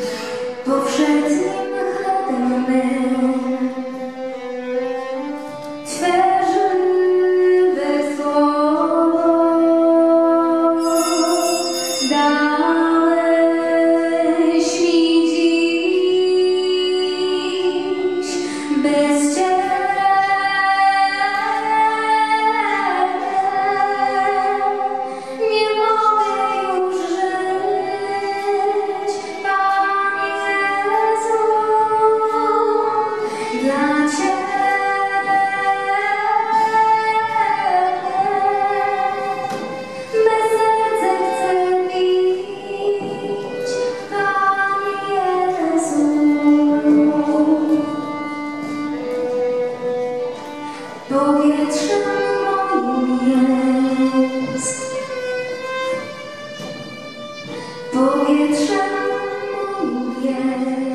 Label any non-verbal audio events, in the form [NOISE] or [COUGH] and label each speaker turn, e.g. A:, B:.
A: Yay. [LAUGHS] dowietrzem moim jest. Powietrzem moim jest.